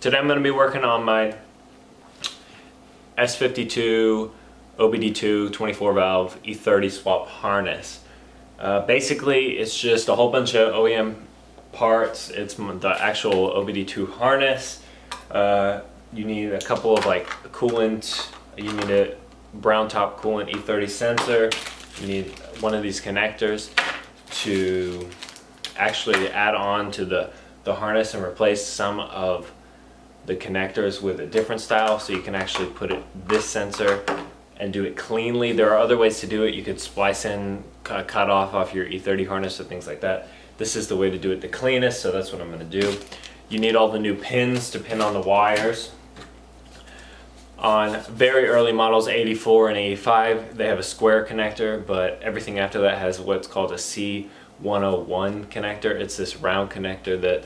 Today I'm going to be working on my S52 OBD2 24 valve E30 swap harness. Uh, basically it's just a whole bunch of OEM parts. It's the actual OBD2 harness. Uh, you need a couple of like coolant. You need a brown top coolant E30 sensor. You need one of these connectors to actually add on to the, the harness and replace some of the connectors with a different style so you can actually put it this sensor and do it cleanly. There are other ways to do it. You could splice in, cut, cut off off your E30 harness or things like that. This is the way to do it the cleanest, so that's what I'm gonna do. You need all the new pins to pin on the wires. On very early models, 84 and 85, they have a square connector, but everything after that has what's called a C101 connector. It's this round connector that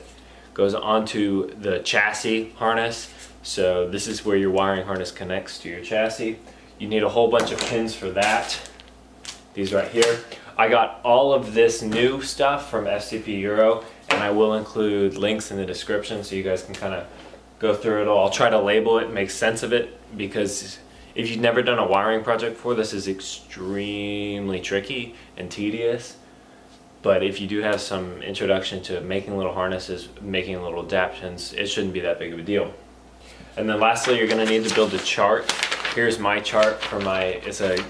goes onto the chassis harness. So this is where your wiring harness connects to your chassis. You need a whole bunch of pins for that. These right here. I got all of this new stuff from FCP Euro and I will include links in the description so you guys can kind of go through it all. I'll try to label it, make sense of it because if you've never done a wiring project before, this is extremely tricky and tedious. But if you do have some introduction to making little harnesses, making little adaptations, it shouldn't be that big of a deal. And then lastly, you're gonna need to build a chart. Here's my chart for my, it's a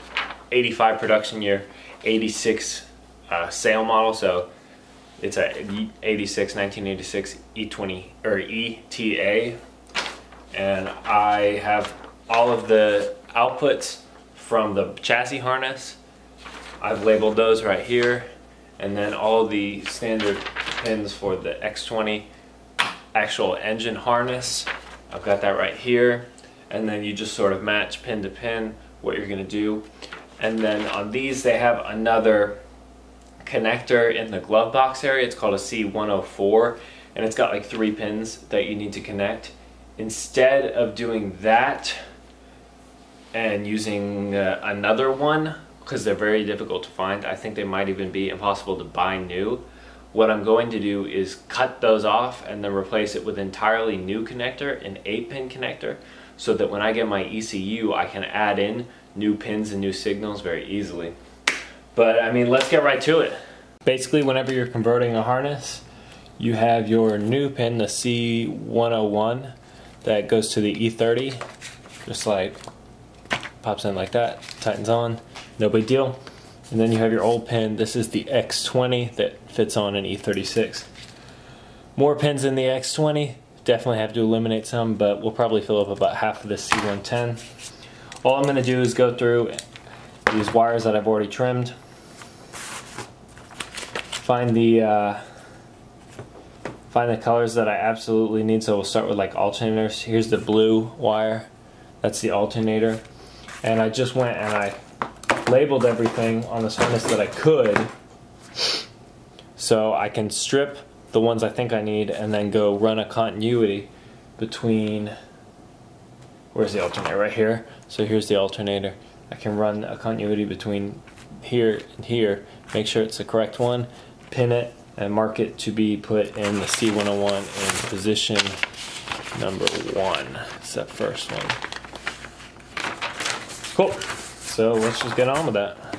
85 production year, 86 uh, sale model. So it's a 86, 1986 E20 or ETA. And I have all of the outputs from the chassis harness. I've labeled those right here and then all the standard pins for the X20 actual engine harness. I've got that right here. And then you just sort of match pin to pin what you're gonna do. And then on these, they have another connector in the glove box area. It's called a C104 and it's got like three pins that you need to connect. Instead of doing that and using uh, another one, because they're very difficult to find. I think they might even be impossible to buy new. What I'm going to do is cut those off and then replace it with an entirely new connector, an 8-pin connector, so that when I get my ECU, I can add in new pins and new signals very easily. But I mean, let's get right to it. Basically, whenever you're converting a harness, you have your new pin, the C101, that goes to the E30, just like pops in like that, tightens on no big deal. And then you have your old pin. This is the X20 that fits on an E36. More pins in the X20. Definitely have to eliminate some, but we'll probably fill up about half of the C101. All I'm gonna do is go through these wires that I've already trimmed. Find the uh, find the colors that I absolutely need. So we'll start with like alternators. Here's the blue wire. That's the alternator. And I just went and I labeled everything on this harness that I could. So I can strip the ones I think I need and then go run a continuity between where's the alternator? Right here. So here's the alternator. I can run a continuity between here and here make sure it's the correct one pin it and mark it to be put in the C101 in position number one. It's that first one. Cool so let's just get on with that.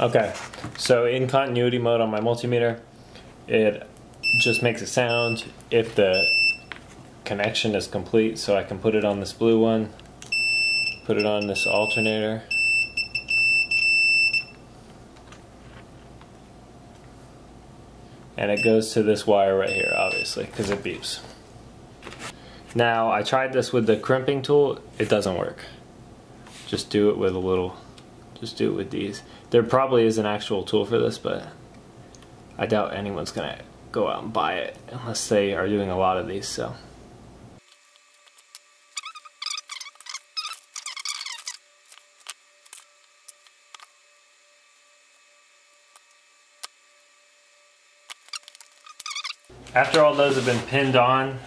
Okay, so in continuity mode on my multimeter, it just makes a sound if the connection is complete. So I can put it on this blue one, put it on this alternator. And it goes to this wire right here, obviously, because it beeps. Now, I tried this with the crimping tool, it doesn't work just do it with a little, just do it with these. There probably is an actual tool for this, but I doubt anyone's gonna go out and buy it unless they are doing a lot of these, so. After all those have been pinned on,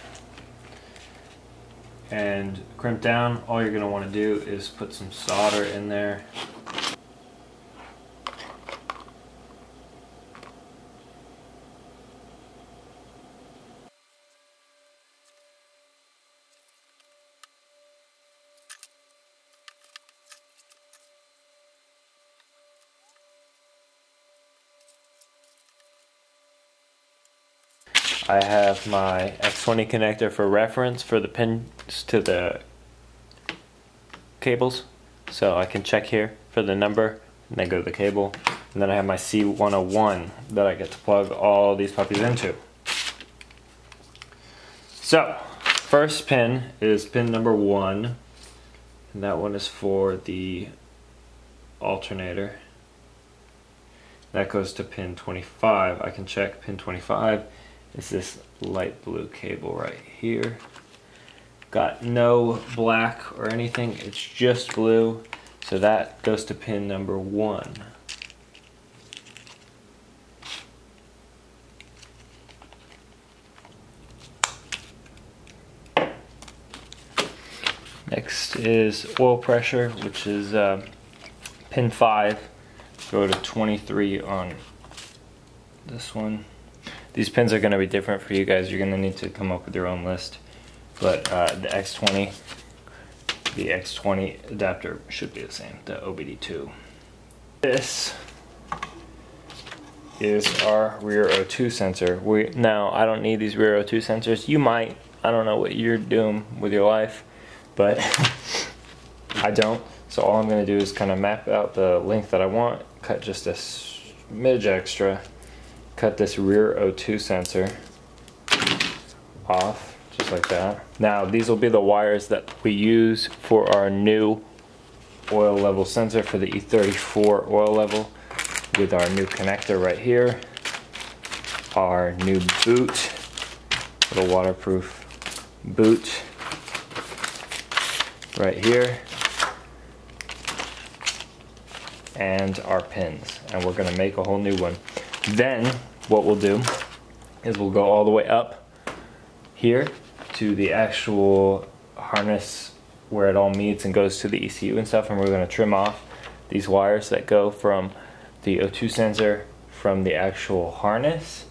and crimp down, all you're going to want to do is put some solder in there. I have my X20 connector for reference for the pins to the cables. So I can check here for the number and then go to the cable. And then I have my C101 that I get to plug all these puppies into. So, first pin is pin number one. And that one is for the alternator. That goes to pin 25. I can check pin 25 is this light blue cable right here. Got no black or anything, it's just blue. So that goes to pin number one. Next is oil pressure, which is uh, pin 5. Go to 23 on this one. These pins are going to be different for you guys. You're going to need to come up with your own list. But uh, the X20, the X20 adapter should be the same, the OBD2. This is our rear O2 sensor. We Now, I don't need these rear O2 sensors. You might. I don't know what you're doing with your life, but I don't. So all I'm going to do is kind of map out the length that I want, cut just a smidge extra, cut this rear O2 sensor off just like that. Now these will be the wires that we use for our new oil level sensor for the E34 oil level with our new connector right here, our new boot, little waterproof boot right here, and our pins. And we're gonna make a whole new one. Then what we'll do is we'll go all the way up here to the actual harness where it all meets and goes to the ECU and stuff and we're going to trim off these wires that go from the O2 sensor from the actual harness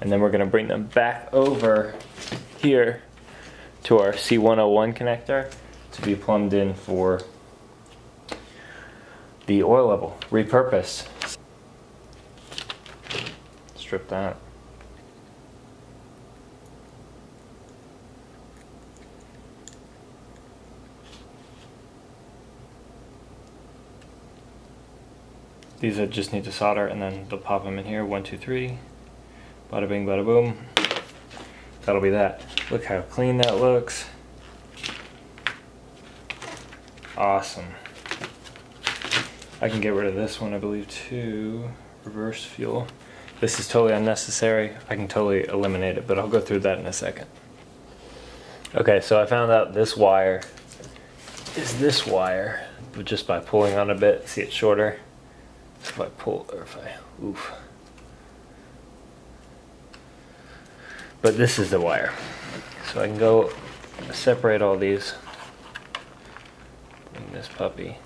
and then we're going to bring them back over here to our C101 connector to be plumbed in for the oil level, repurpose. Strip that. These I just need to solder and then they'll pop them in here. One, two, three. Bada bing, bada boom. That'll be that. Look how clean that looks. Awesome. I can get rid of this one, I believe, too. Reverse fuel. This is totally unnecessary. I can totally eliminate it, but I'll go through that in a second. Okay, so I found out this wire is this wire, but just by pulling on a bit, see it's shorter. So if I pull, or if I, oof. But this is the wire. So I can go separate all these. Bring this puppy.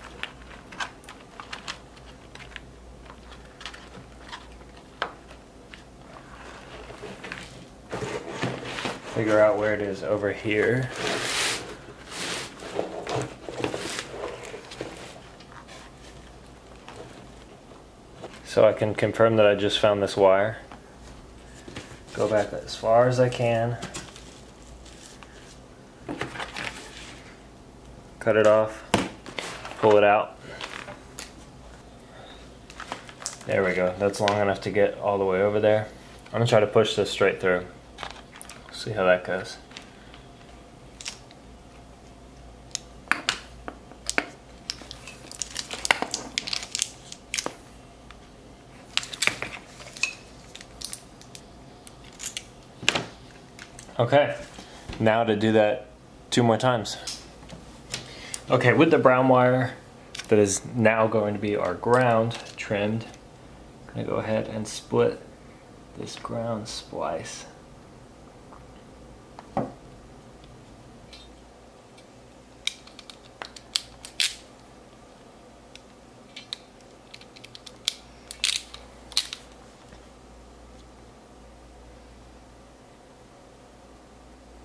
Figure out where it is over here. So I can confirm that I just found this wire. Go back as far as I can. Cut it off, pull it out. There we go, that's long enough to get all the way over there. I'm gonna try to push this straight through. See how that goes. Okay, now to do that two more times. Okay, with the brown wire that is now going to be our ground trimmed, I'm gonna go ahead and split this ground splice.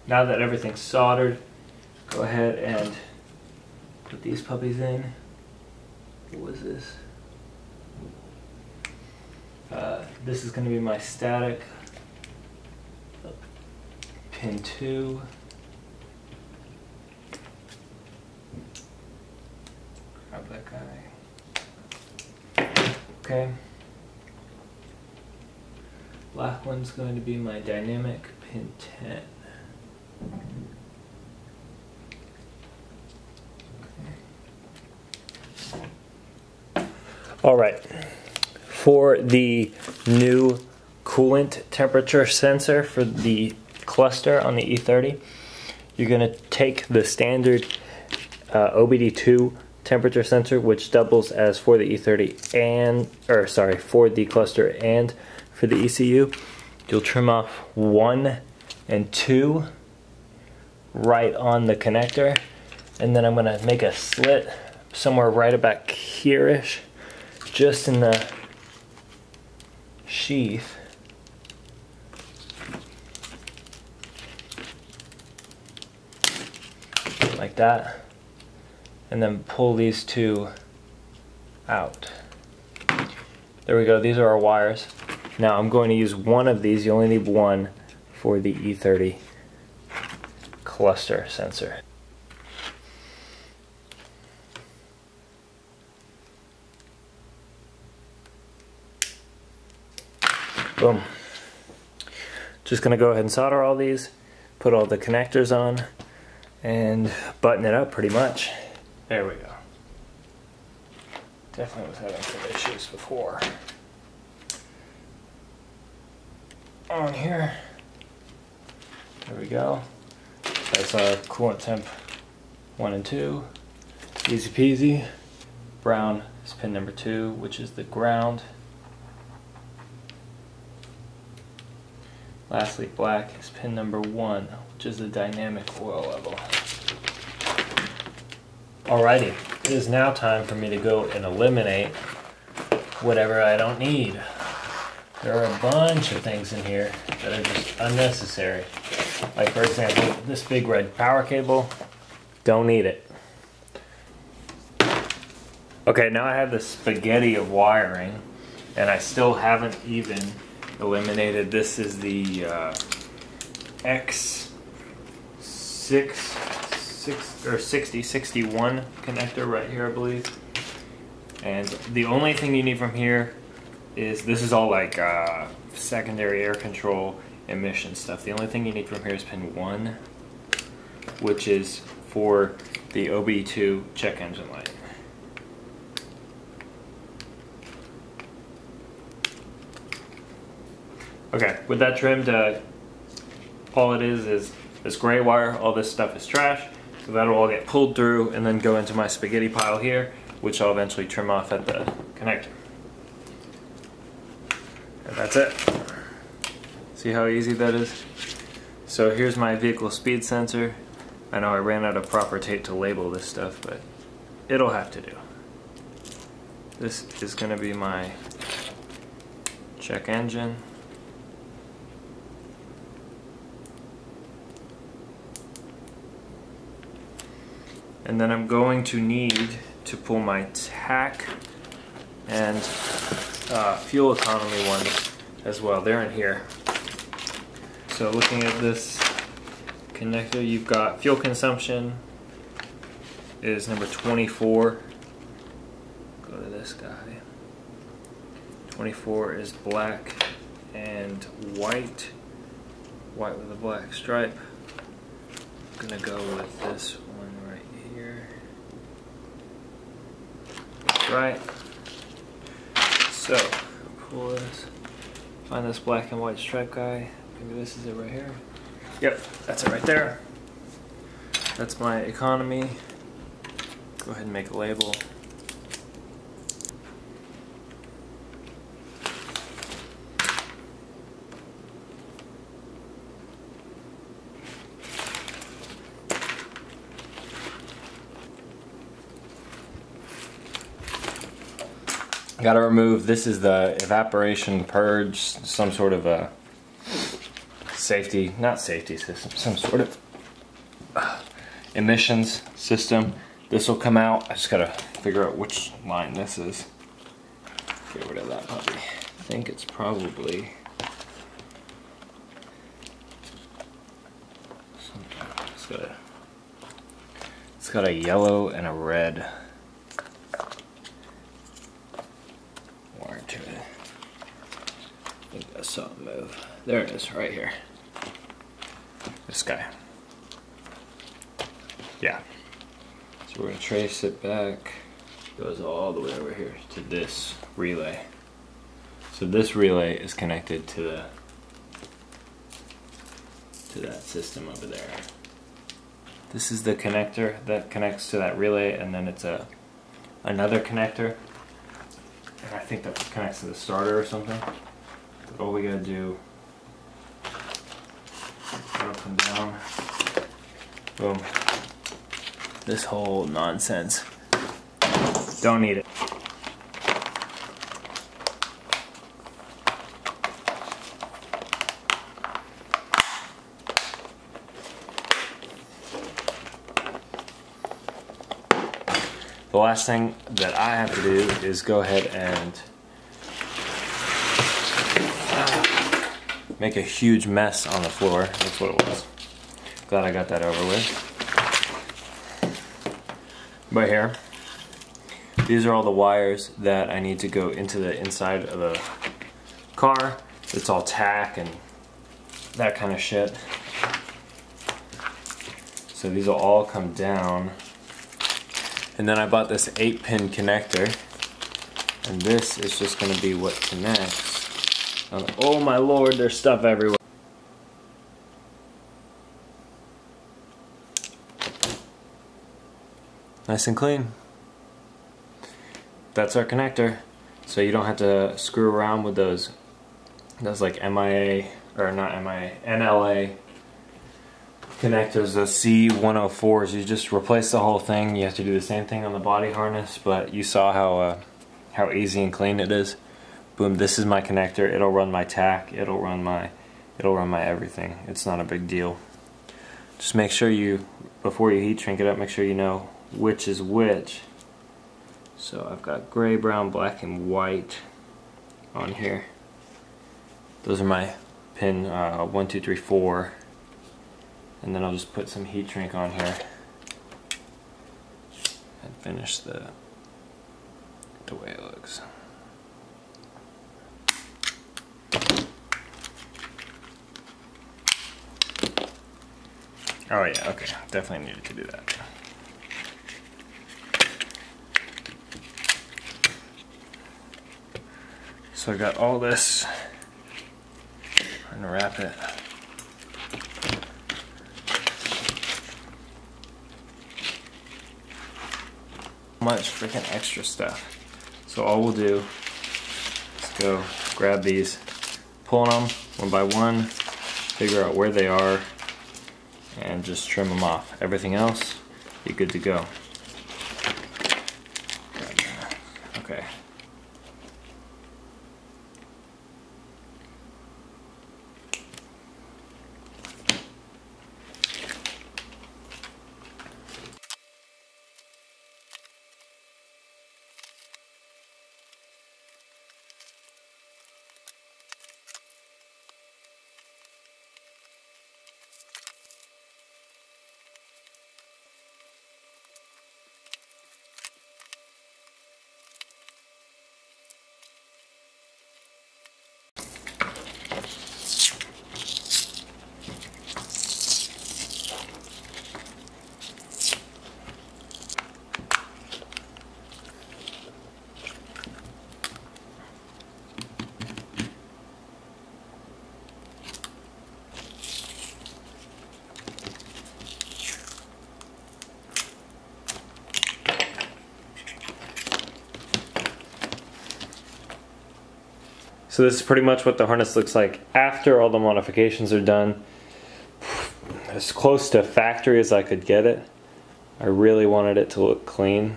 Now that everything's soldered, go ahead and put these puppies in. What was this? Uh, this is going to be my static pin two. Grab that guy. Okay. Black one's going to be my dynamic pin 10. All right, for the new coolant temperature sensor for the cluster on the E30, you're gonna take the standard uh, OBD2 temperature sensor, which doubles as for the E30 and, or sorry, for the cluster and for the ECU. You'll trim off one and two right on the connector. And then I'm gonna make a slit somewhere right about here-ish, just in the sheath. Like that. And then pull these two out. There we go, these are our wires. Now I'm going to use one of these, you only need one for the E30 cluster sensor. Boom. Just gonna go ahead and solder all these, put all the connectors on, and button it up pretty much. There we go. Definitely was having some issues before. On here. There we go. That's our coolant temp one and two. Easy peasy. Brown is pin number two, which is the ground. Lastly, black is pin number one, which is the dynamic oil level. Alrighty, it is now time for me to go and eliminate whatever I don't need. There are a bunch of things in here that are just unnecessary. Like for example, this big red power cable, don't need it. Okay, now I have the spaghetti of wiring and I still haven't even eliminated. This is the uh, X6 six or 60 61 connector right here, I believe. And the only thing you need from here is this is all like uh, secondary air control emission stuff. The only thing you need from here is pin one, which is for the OBD2 check engine light. Okay, with that trimmed, uh, all it is is this gray wire, all this stuff is trash, so that'll all get pulled through and then go into my spaghetti pile here, which I'll eventually trim off at the connector. And that's it. See how easy that is? So here's my vehicle speed sensor. I know I ran out of proper tape to label this stuff, but it'll have to do. This is gonna be my check engine. And then I'm going to need to pull my tach and uh, fuel economy ones as well. They're in here. So looking at this connector, you've got fuel consumption is number 24. Go to this guy. 24 is black and white. White with a black stripe. I'm gonna go with this one right here. Right. So, pull this, find this black and white stripe guy. Maybe this is it right here. Yep, that's it right there. That's my economy. Go ahead and make a label. Got to remove, this is the evaporation purge, some sort of a safety, not safety system, some sort of emissions system. This will come out. I just got to figure out which line this is. Get rid of that puppy. I think it's probably it's got a, it's got a yellow and a red wire to it. I think I saw it move. There it is, right here. This guy. Yeah. So we're gonna trace it back. Goes all the way over here to this relay. So this relay is connected to the to that system over there. This is the connector that connects to that relay and then it's a another connector. And I think that connects to the starter or something. But all we gotta do and down. Boom. This whole nonsense. Don't need it. The last thing that I have to do is go ahead and make a huge mess on the floor. That's what it was. Glad I got that over with. But here, these are all the wires that I need to go into the inside of the car. It's all tach and that kind of shit. So these will all come down and then I bought this 8 pin connector. And this is just going to be what connects. Oh my lord, there's stuff everywhere. Nice and clean. That's our connector. So you don't have to screw around with those, those like MIA, or not MIA, NLA connectors, the C104s, you just replace the whole thing. You have to do the same thing on the body harness, but you saw how uh, how easy and clean it is. Boom, this is my connector. It'll run my tach. It'll run my it'll run my everything. It's not a big deal. Just make sure you before you heat shrink it up, make sure you know which is which. So I've got gray, brown, black, and white on here. Those are my pin uh, one, two, three, four and then I'll just put some heat shrink on here and finish the the way it looks. Oh yeah, okay, definitely needed to do that. So I got all this, I'm gonna wrap it much freaking extra stuff. So all we'll do is go grab these, pull them one by one, figure out where they are, and just trim them off. Everything else, you're good to go. Okay. So this is pretty much what the harness looks like after all the modifications are done. As close to factory as I could get it. I really wanted it to look clean,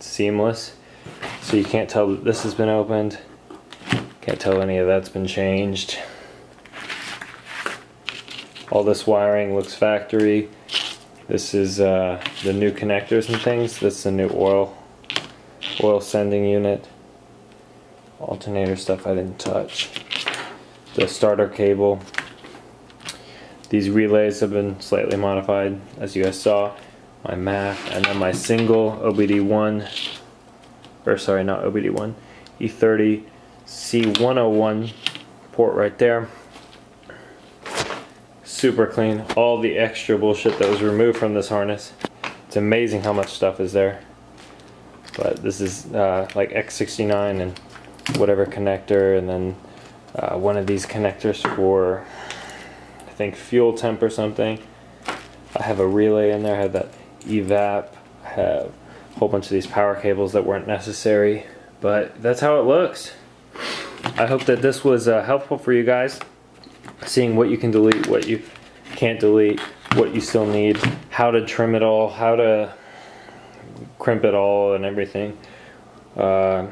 seamless. So you can't tell that this has been opened. Can't tell any of that's been changed. All this wiring looks factory. This is uh, the new connectors and things. This is the new oil oil sending unit alternator stuff I didn't touch. The starter cable. These relays have been slightly modified, as you guys saw. My MAF, and then my single OBD1, or sorry, not OBD1, E30 C101 port right there. Super clean. All the extra bullshit that was removed from this harness. It's amazing how much stuff is there. But this is uh, like X69 and whatever connector, and then uh, one of these connectors for I think fuel temp or something. I have a relay in there. I have that evap. I have a whole bunch of these power cables that weren't necessary, but that's how it looks. I hope that this was uh, helpful for you guys, seeing what you can delete, what you can't delete, what you still need, how to trim it all, how to crimp it all and everything. Uh,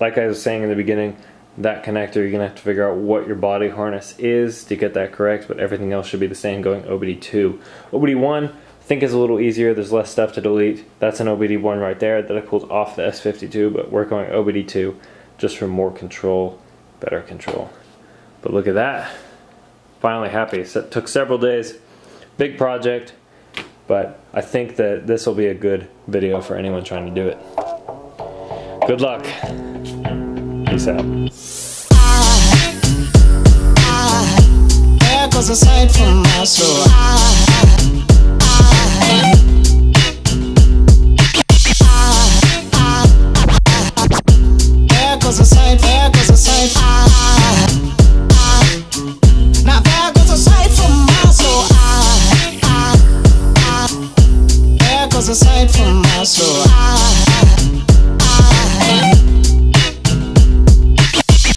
like I was saying in the beginning, that connector you're gonna have to figure out what your body harness is to get that correct, but everything else should be the same going OBD2. OBD1 I think is a little easier, there's less stuff to delete. That's an OBD1 right there that I pulled off the S52, but we're going OBD2 just for more control, better control. But look at that, finally happy. So it took several days, big project, but I think that this will be a good video for anyone trying to do it. Good luck. Peace out. There goes from my soul. There